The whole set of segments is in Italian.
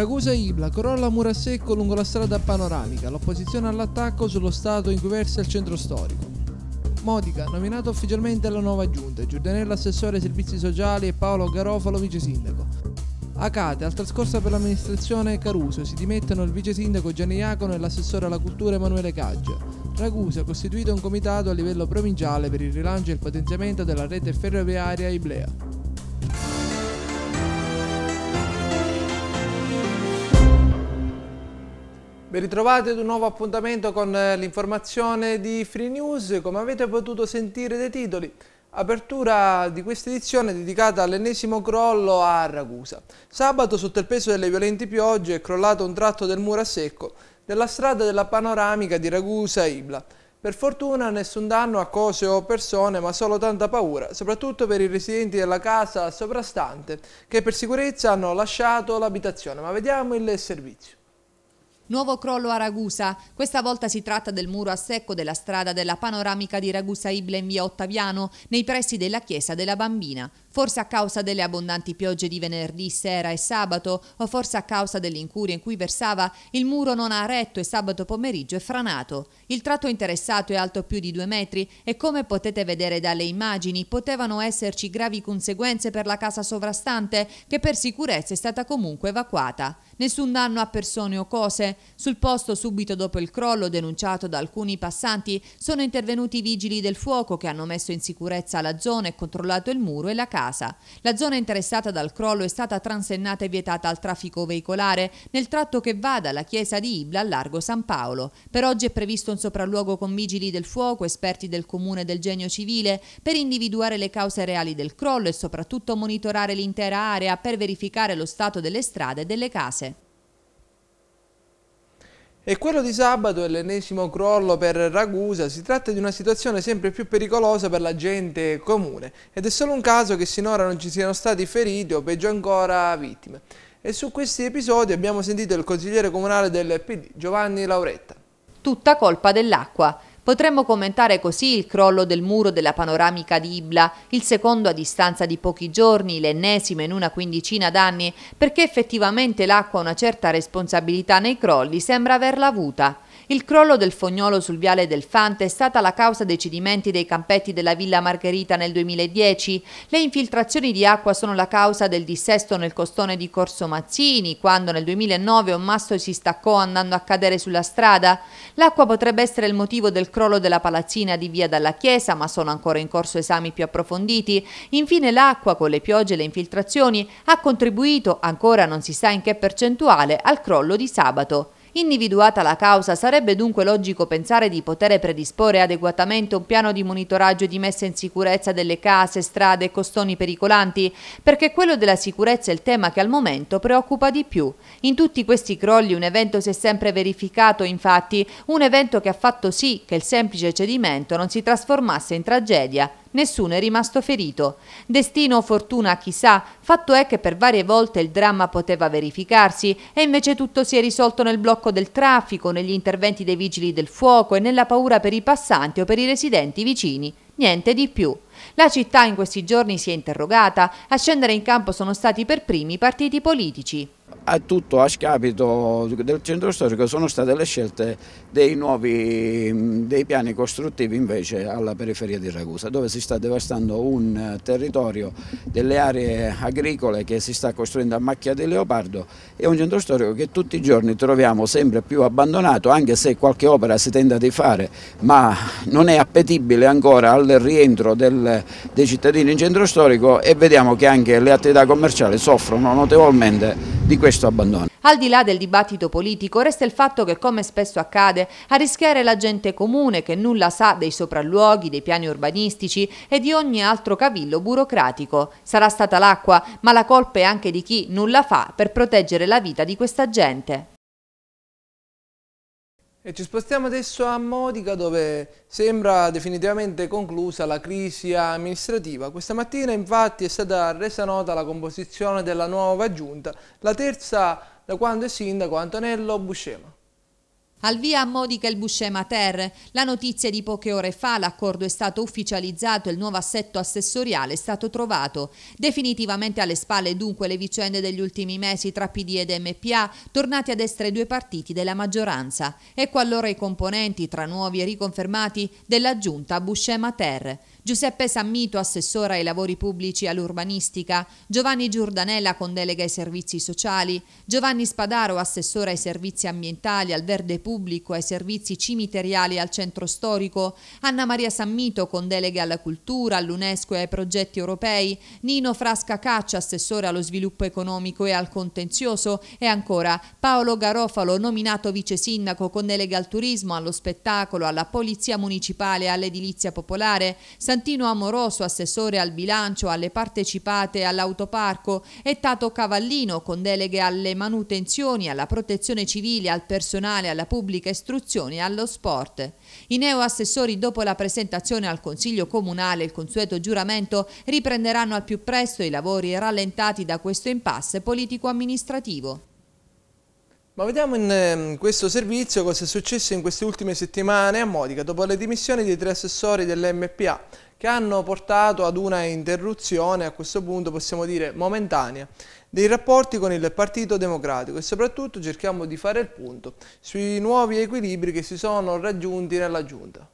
Ragusa Ibla, crolla mura secco lungo la strada panoramica, l'opposizione all'attacco sullo stato in cui versa il centro storico. Modica, nominato ufficialmente alla nuova giunta, Giordanello assessore ai servizi sociali e Paolo Garofalo vice sindaco. Acate, al trascorso per l'amministrazione Caruso, si dimettono il vice sindaco Gianni Iacono e l'assessore alla cultura Emanuele Caggia. Ragusa costituito un comitato a livello provinciale per il rilancio e il potenziamento della rete ferroviaria Iblea. Ben ritrovati ad un nuovo appuntamento con eh, l'informazione di Free News. Come avete potuto sentire dai titoli, apertura di questa edizione dedicata all'ennesimo crollo a Ragusa. Sabato, sotto il peso delle violenti piogge, è crollato un tratto del muro a secco della strada della panoramica di Ragusa-Ibla. Per fortuna nessun danno a cose o persone, ma solo tanta paura, soprattutto per i residenti della casa soprastante, che per sicurezza hanno lasciato l'abitazione. Ma vediamo il servizio. Nuovo crollo a Ragusa. Questa volta si tratta del muro a secco della strada della panoramica di Ragusa Ibla in via Ottaviano, nei pressi della chiesa della Bambina. Forse a causa delle abbondanti piogge di venerdì sera e sabato, o forse a causa dell'incuria in cui versava, il muro non ha retto e sabato pomeriggio è franato. Il tratto interessato è alto più di due metri e come potete vedere dalle immagini potevano esserci gravi conseguenze per la casa sovrastante che per sicurezza è stata comunque evacuata. Nessun danno a persone o cose. Sul posto subito dopo il crollo denunciato da alcuni passanti sono intervenuti i vigili del fuoco che hanno messo in sicurezza la zona e controllato il muro e la casa casa. La zona interessata dal crollo è stata transennata e vietata al traffico veicolare nel tratto che va dalla chiesa di Ibla al largo San Paolo. Per oggi è previsto un sopralluogo con vigili del fuoco, esperti del comune del genio civile, per individuare le cause reali del crollo e soprattutto monitorare l'intera area per verificare lo stato delle strade e delle case. E quello di sabato è l'ennesimo crollo per Ragusa, si tratta di una situazione sempre più pericolosa per la gente comune ed è solo un caso che sinora non ci siano stati feriti o peggio ancora vittime. E su questi episodi abbiamo sentito il consigliere comunale del PD, Giovanni Lauretta. Tutta colpa dell'acqua. Potremmo commentare così il crollo del muro della panoramica di Ibla, il secondo a distanza di pochi giorni, l'ennesimo in una quindicina d'anni, perché effettivamente l'acqua una certa responsabilità nei crolli, sembra averla avuta. Il crollo del fognolo sul viale del Fante è stata la causa dei cedimenti dei campetti della Villa Margherita nel 2010. Le infiltrazioni di acqua sono la causa del dissesto nel costone di Corso Mazzini, quando nel 2009 un masto si staccò andando a cadere sulla strada. L'acqua potrebbe essere il motivo del crollo della palazzina di via dalla chiesa, ma sono ancora in corso esami più approfonditi. Infine l'acqua, con le piogge e le infiltrazioni, ha contribuito, ancora non si sa in che percentuale, al crollo di sabato. Individuata la causa, sarebbe dunque logico pensare di poter predisporre adeguatamente un piano di monitoraggio e di messa in sicurezza delle case, strade e costoni pericolanti, perché quello della sicurezza è il tema che al momento preoccupa di più. In tutti questi crolli un evento si è sempre verificato, infatti, un evento che ha fatto sì che il semplice cedimento non si trasformasse in tragedia. Nessuno è rimasto ferito. Destino o fortuna chissà, fatto è che per varie volte il dramma poteva verificarsi e invece tutto si è risolto nel blocco del traffico, negli interventi dei vigili del fuoco e nella paura per i passanti o per i residenti vicini. Niente di più. La città in questi giorni si è interrogata, a scendere in campo sono stati per primi i partiti politici a tutto a scapito del centro storico sono state le scelte dei nuovi dei piani costruttivi invece alla periferia di Ragusa dove si sta devastando un territorio delle aree agricole che si sta costruendo a macchia di leopardo e un centro storico che tutti i giorni troviamo sempre più abbandonato anche se qualche opera si tenta di fare ma non è appetibile ancora al rientro del, dei cittadini in centro storico e vediamo che anche le attività commerciali soffrono notevolmente di questo abbandono. Al di là del dibattito politico resta il fatto che come spesso accade a rischiare la gente comune che nulla sa dei sopralluoghi, dei piani urbanistici e di ogni altro cavillo burocratico. Sarà stata l'acqua, ma la colpa è anche di chi nulla fa per proteggere la vita di questa gente. E ci spostiamo adesso a Modica dove sembra definitivamente conclusa la crisi amministrativa. Questa mattina infatti è stata resa nota la composizione della nuova giunta, la terza da quando è sindaco Antonello Buscema. Al via a Modica il Buscema Ter. La notizia di poche ore fa, l'accordo è stato ufficializzato e il nuovo assetto assessoriale è stato trovato. Definitivamente alle spalle dunque le vicende degli ultimi mesi tra PD ed MPA, tornati ad essere due partiti della maggioranza. Ecco allora i componenti, tra nuovi e riconfermati, della giunta Buscema Ter. Giuseppe Sammito, assessore ai lavori pubblici e all'urbanistica, Giovanni Giordanella con delega ai servizi sociali, Giovanni Spadaro, assessore ai servizi ambientali, al verde pubblico, e ai servizi cimiteriali al centro storico, Anna Maria Sammito con delega alla cultura, all'UNESCO e ai progetti europei, Nino Frasca Caccia, assessore allo sviluppo economico e al contenzioso e ancora Paolo Garofalo, nominato vice sindaco con delega al turismo, allo spettacolo, alla polizia municipale e all'edilizia popolare, Santino Amoroso, assessore al bilancio, alle partecipate e all'autoparco, e Tato Cavallino con deleghe alle manutenzioni, alla protezione civile, al personale, alla pubblica istruzione e allo sport. I neo-assessori dopo la presentazione al Consiglio Comunale e il consueto giuramento riprenderanno al più presto i lavori rallentati da questo impasse politico-amministrativo. Ma vediamo in ehm, questo servizio cosa è successo in queste ultime settimane a Modica dopo le dimissioni dei tre assessori dell'MPA che hanno portato ad una interruzione, a questo punto possiamo dire momentanea, dei rapporti con il Partito Democratico e soprattutto cerchiamo di fare il punto sui nuovi equilibri che si sono raggiunti nella Giunta.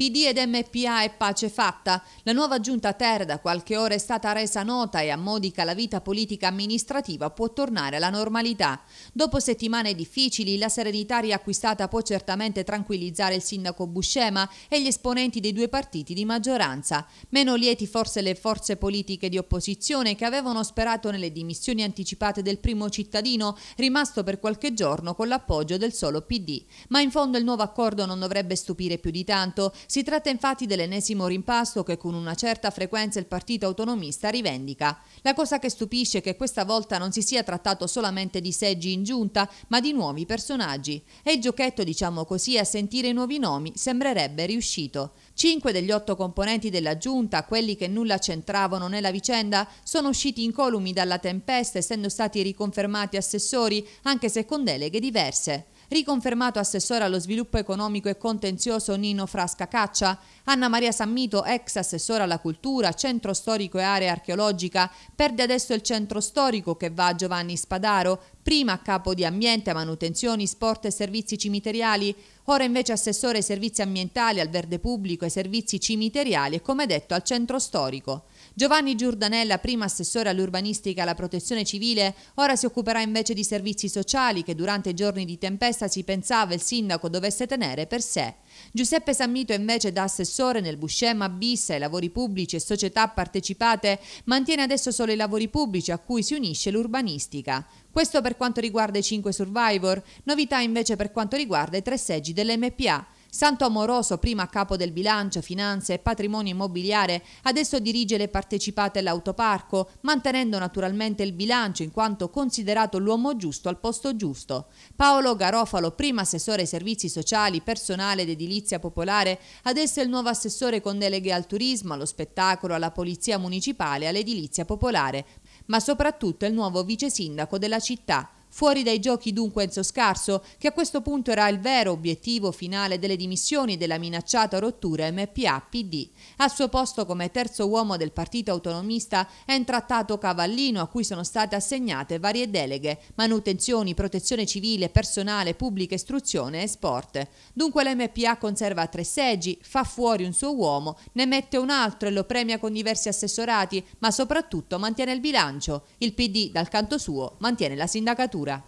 PD ed MPA e pace fatta. La nuova giunta Ter da qualche ora è stata resa nota e a modica la vita politica amministrativa può tornare alla normalità. Dopo settimane difficili, la serenità riacquistata può certamente tranquillizzare il sindaco Buscema e gli esponenti dei due partiti di maggioranza. Meno lieti forse le forze politiche di opposizione che avevano sperato nelle dimissioni anticipate del primo cittadino, rimasto per qualche giorno con l'appoggio del solo PD. Ma in fondo il nuovo accordo non dovrebbe stupire più di tanto. Si tratta infatti dell'ennesimo rimpasto che con una certa frequenza il partito autonomista rivendica. La cosa che stupisce è che questa volta non si sia trattato solamente di seggi in giunta, ma di nuovi personaggi. E il giochetto, diciamo così, a sentire i nuovi nomi sembrerebbe riuscito. Cinque degli otto componenti della giunta, quelli che nulla c'entravano nella vicenda, sono usciti incolumi dalla tempesta essendo stati riconfermati assessori, anche se con deleghe diverse riconfermato assessore allo sviluppo economico e contenzioso Nino Frasca Caccia, Anna Maria Sammito, ex assessore alla cultura, centro storico e area archeologica, perde adesso il centro storico che va a Giovanni Spadaro, prima a capo di ambiente, manutenzioni, sport e servizi cimiteriali, ora invece assessore ai servizi ambientali, al verde pubblico e servizi cimiteriali e come detto al centro storico. Giovanni Giordanella, prima assessore all'urbanistica e alla protezione civile, ora si occuperà invece di servizi sociali che durante i giorni di tempesta si pensava il sindaco dovesse tenere per sé. Giuseppe Sammito invece da assessore nel Buscema bis ai lavori pubblici e società partecipate mantiene adesso solo i lavori pubblici a cui si unisce l'urbanistica. Questo per quanto riguarda i 5 survivor, novità invece per quanto riguarda i tre seggi dell'MPA. Santo Amoroso, prima capo del bilancio, finanze e patrimonio immobiliare, adesso dirige le partecipate all'autoparco, mantenendo naturalmente il bilancio in quanto considerato l'uomo giusto al posto giusto. Paolo Garofalo, prima assessore ai servizi sociali, personale ed edilizia popolare, adesso è il nuovo assessore con deleghe al turismo, allo spettacolo, alla polizia municipale e all'edilizia popolare, ma soprattutto è il nuovo vice sindaco della città. Fuori dai giochi dunque Enzo Scarso, che a questo punto era il vero obiettivo finale delle dimissioni della minacciata rottura MPA-PD. Al suo posto come terzo uomo del partito autonomista è entrattato Cavallino a cui sono state assegnate varie deleghe, manutenzioni, protezione civile, personale, pubblica istruzione e sport. Dunque l'MPA conserva tre seggi, fa fuori un suo uomo, ne mette un altro e lo premia con diversi assessorati, ma soprattutto mantiene il bilancio. Il PD, dal canto suo, mantiene la sindacatura legislatura.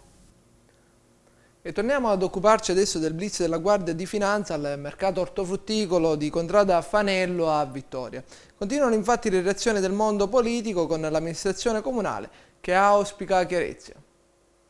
E torniamo ad occuparci adesso del blitz della Guardia di Finanza al mercato ortofrutticolo di Contrada Fanello a Vittoria. Continuano infatti le reazioni del mondo politico con l'amministrazione comunale che auspica chiarezza.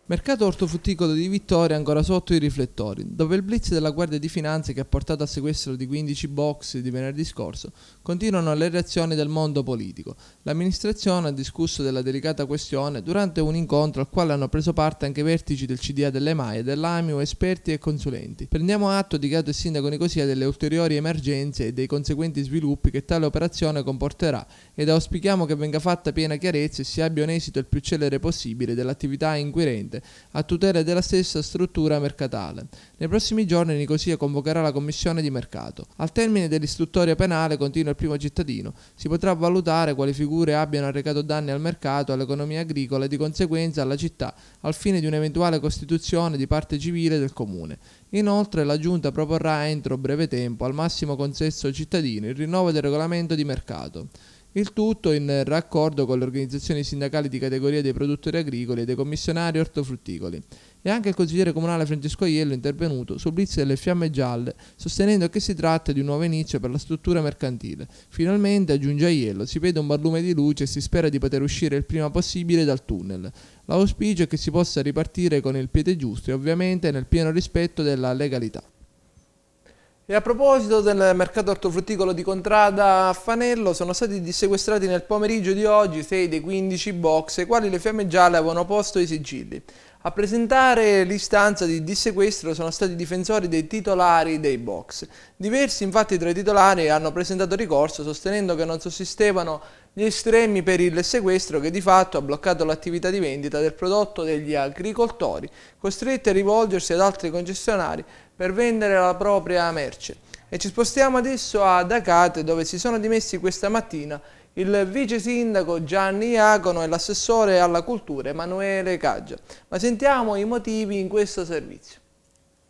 Mercato ortofrutticolo di Vittoria ancora sotto i riflettori. Dopo il blitz della Guardia di Finanze che ha portato al sequestro di 15 box di venerdì scorso, continuano le reazioni del mondo politico. L'amministrazione ha discusso della delicata questione durante un incontro al quale hanno preso parte anche vertici del CDA delle MAIE, dell'AMIO, esperti e consulenti. Prendiamo atto di Gato e Sindaco Nicosia delle ulteriori emergenze e dei conseguenti sviluppi che tale operazione comporterà ed auspichiamo che venga fatta piena chiarezza e si abbia un esito il più celere possibile dell'attività inquirente competente a tutela della stessa struttura mercatale. Nei prossimi giorni Nicosia convocherà la commissione di mercato. Al termine dell'istruttoria penale, continua il primo cittadino, si potrà valutare quali figure abbiano arrecato danni al mercato, all'economia agricola e di conseguenza alla città al fine di un'eventuale costituzione di parte civile del comune. Inoltre la Giunta proporrà entro breve tempo al massimo consenso cittadino il rinnovo del regolamento di mercato. Il tutto in raccordo con le organizzazioni sindacali di categoria dei produttori agricoli e dei commissionari ortofrutticoli. E anche il consigliere comunale Francesco Aiello è intervenuto sul blitz delle fiamme gialle, sostenendo che si tratta di un nuovo inizio per la struttura mercantile. Finalmente, aggiunge Aiello, si vede un barlume di luce e si spera di poter uscire il prima possibile dal tunnel. L'auspicio è che si possa ripartire con il piede giusto e ovviamente nel pieno rispetto della legalità. E a proposito del mercato ortofrutticolo di Contrada a Fanello, sono stati dissequestrati nel pomeriggio di oggi 6 dei 15 box ai quali le fiamme gialle avevano posto i sigilli. A presentare l'istanza di dissequestro sono stati i difensori dei titolari dei box. Diversi infatti tra i titolari hanno presentato ricorso sostenendo che non sussistevano gli estremi per il sequestro che di fatto ha bloccato l'attività di vendita del prodotto degli agricoltori, costretti a rivolgersi ad altri concessionari per vendere la propria merce. E ci spostiamo adesso ad Acate dove si sono dimessi questa mattina il vice sindaco Gianni Iacono e l'assessore alla cultura Emanuele Caggia. Ma sentiamo i motivi in questo servizio.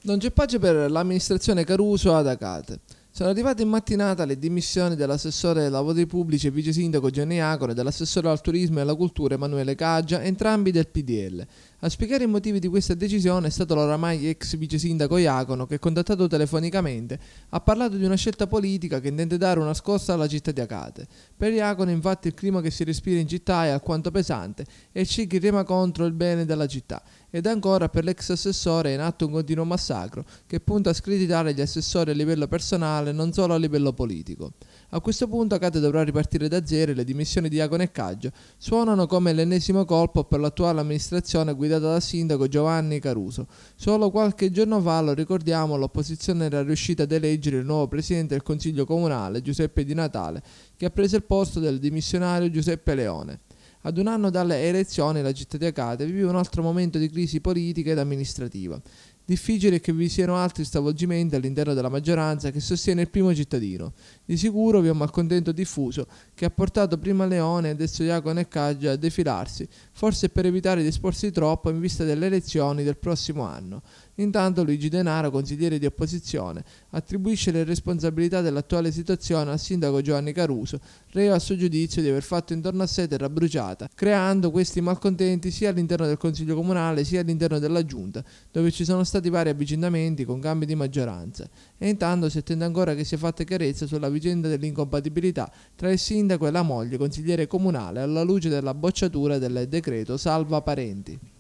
Non c'è pace per l'amministrazione Caruso ad Acate. Sono arrivate in mattinata le dimissioni dell'assessore ai lavori pubblici e vice sindaco Gianni Acone e dell'assessore al turismo e alla cultura Emanuele Caggia, entrambi del PDL. A spiegare i motivi di questa decisione è stato l'oramai ex vice sindaco Iacono che, contattato telefonicamente, ha parlato di una scelta politica che intende dare una scossa alla città di Acate. Per Iacono, infatti, il clima che si respira in città è alquanto pesante e c'è chi rema contro il bene della città. Ed ancora per l'ex assessore è in atto un continuo massacro che punta a screditare gli assessori a livello personale, non solo a livello politico. A questo punto Acate dovrà ripartire da zero e le dimissioni di Iacono e Caggio suonano come l'ennesimo colpo per l'attuale amministrazione guidata dal sindaco Giovanni Caruso. Solo qualche giorno fa, lo ricordiamo, l'opposizione era riuscita ad eleggere il nuovo presidente del Consiglio Comunale, Giuseppe Di Natale, che ha preso il posto del dimissionario Giuseppe Leone. Ad un anno dalle elezioni la città di Acate vive un altro momento di crisi politica ed amministrativa. Difficile che vi siano altri stravolgimenti all'interno della maggioranza che sostiene il primo cittadino. Di sicuro vi è un malcontento diffuso che ha portato prima Leone e adesso Iacono e Caggia a defilarsi, forse per evitare di esporsi troppo in vista delle elezioni del prossimo anno. Intanto Luigi Denaro, consigliere di opposizione, attribuisce le responsabilità dell'attuale situazione al sindaco Giovanni Caruso, reo a suo giudizio di aver fatto intorno a sé terra bruciata, creando questi malcontenti sia all'interno del Consiglio Comunale sia all'interno della Giunta, dove ci sono stati vari avvicendamenti con cambi di maggioranza. E intanto si attende ancora che sia fatta chiarezza sulla vicenda dell'incompatibilità tra il sindaco e la moglie, consigliere comunale, alla luce della bocciatura del decreto Salva Parenti.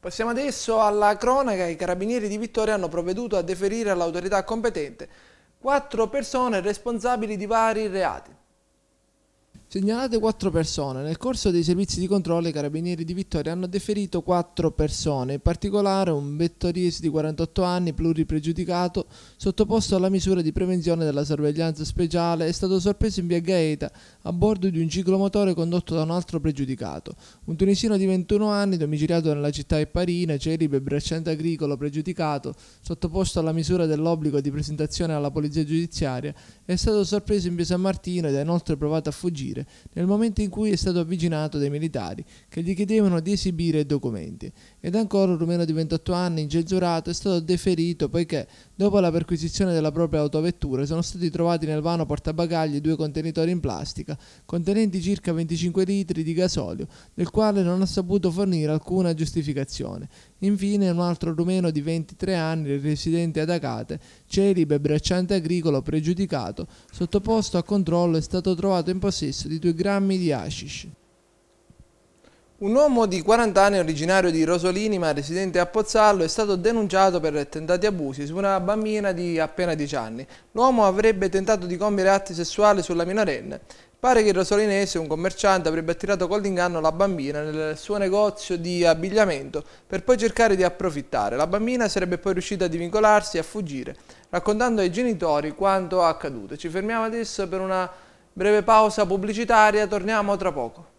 Passiamo adesso alla cronaca. I carabinieri di Vittoria hanno provveduto a deferire all'autorità competente quattro persone responsabili di vari reati. Segnalate quattro persone. Nel corso dei servizi di controllo i carabinieri di Vittoria hanno deferito quattro persone, in particolare un vettoriese di 48 anni, pluripregiudicato, sottoposto alla misura di prevenzione della sorveglianza speciale, è stato sorpreso in via Gaeta a bordo di un ciclomotore condotto da un altro pregiudicato. Un tunisino di 21 anni, domiciliato nella città di Parina, celibe bracciante agricolo pregiudicato, sottoposto alla misura dell'obbligo di presentazione alla polizia giudiziaria, è stato sorpreso in via San Martino ed ha inoltre provato a fuggire fuggire nel momento in cui è stato avvicinato dai militari che gli chiedevano di esibire documenti. Ed ancora un rumeno di 28 anni, incensurato, è stato deferito poiché, dopo la perquisizione della propria autovettura, sono stati trovati nel vano portabagagli due contenitori in plastica contenenti circa 25 litri di gasolio, del quale non ha saputo fornire alcuna giustificazione. Infine un altro rumeno di 23 anni, residente ad Acate, celibe bracciante agricolo pregiudicato, sottoposto a controllo è stato trovato in possesso di 2 grammi di hashish. Un uomo di 40 anni originario di Rosolini ma residente a Pozzallo è stato denunciato per tentati abusi su una bambina di appena 10 anni. L'uomo avrebbe tentato di compiere atti sessuali sulla minorenne. Pare che il rosolinese, un commerciante, avrebbe attirato con l'inganno la bambina nel suo negozio di abbigliamento per poi cercare di approfittare. La bambina sarebbe poi riuscita a divincolarsi e a fuggire, raccontando ai genitori quanto accaduto. Ci fermiamo adesso per una breve pausa pubblicitaria, torniamo tra poco.